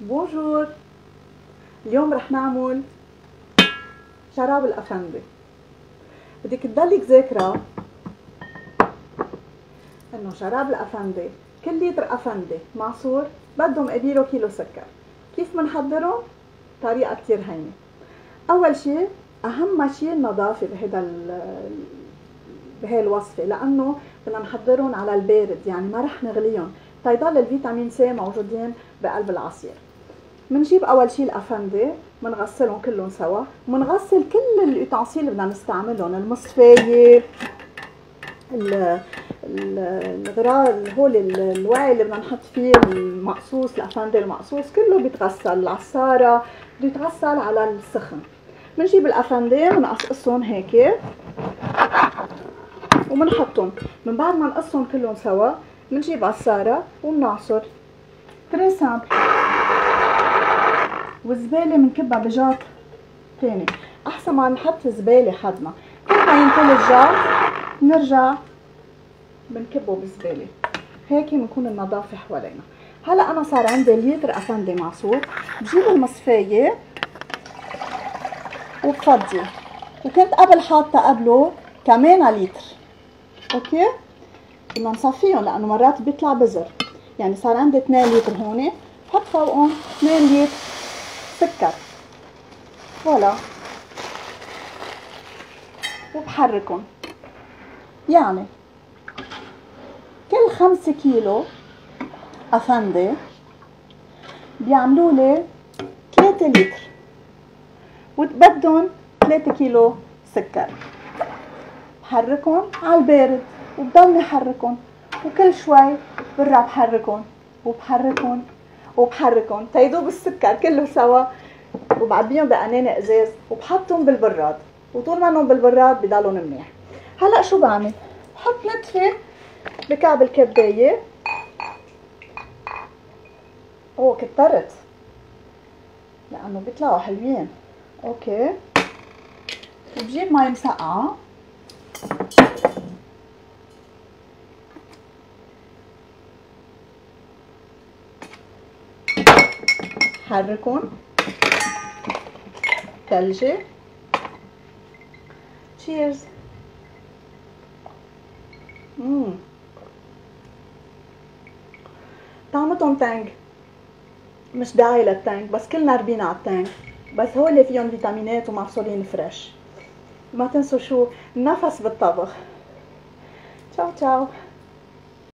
بونجور اليوم رح نعمل شراب الأفندي بدك تضلك ذاكرة إنه شراب الأفندي كل لتر أفندي معصور بدهم قبيله كيلو سكر. كيف بنحضرهم؟ طريقة كتير هينة. أول شي أهم شي النظافة بهذا بهي الوصفة لأنه بدنا نحضرهم على البارد يعني ما رح نغليهم. تيضل الفيتامين سي موجودين بقلب العصير. بنجيب أول شيء الأفندي بنغسلهم كلهم سوا بنغسل كل اليوتنسيل اللي بدنا نستعملهم المصفاية الغراء هول الوعي اللي بدنا نحط فيه المقصوص الأفندي المقصوص كله بيتغسل العصارة بده يتغسل على السخن. بنجيب الأفندي بنقصقصهم هيك وبنحطهم من بعد ما نقصهم كلهم سوا بنجيب عصارة وبنعصر très simple والزباله بنكبها بجار تاني. أحسن ما نحط زبالة حدنا. كل ما ينطل الجار نرجع بنكبه بالزباله هيك بنكون النظافة حوالينا. هلا أنا صار عندي لتر أفندي معصور بجيب المصفاية وبفضي. وكنت قبل حاطة قبله كمان لتر okay؟ بدنا نصفيهم لأنه مرات بيطلع بزر. يعني صار عندي 2 لتر هون. بحط فوقهم 2 لتر سكر voilà. وبحركهم. يعني كل خمسة كيلو أفندي بيعملوا لي 3 لتر. وبدهم 3 كيلو سكر. بحركهم على البارد. وبضلني حركهم وكل شوي برا بحركهم. وبحركهم. وبحركهم تيدوب السكر كله سوا وبعبيهم بقنانة إزاز وبحطهم بالبراد وطول ما انهم بالبراد بضلهم منيح. هلأ شو بعمل؟ بحط نتفة بكعب الكباية أوه كترت. لأنه بيطلعوا حلوين. أوكي. وبجيب مي مسقعة. حركهم ثلجة cheers طعمتهم Tang. مش داعي لل Tang بس كلنا ربينا على ال Tang بس هول فيهم فيتامينات ومحصولين fresh. ما تنسوا شو؟ النفس بالطبخ. تشاو تشاو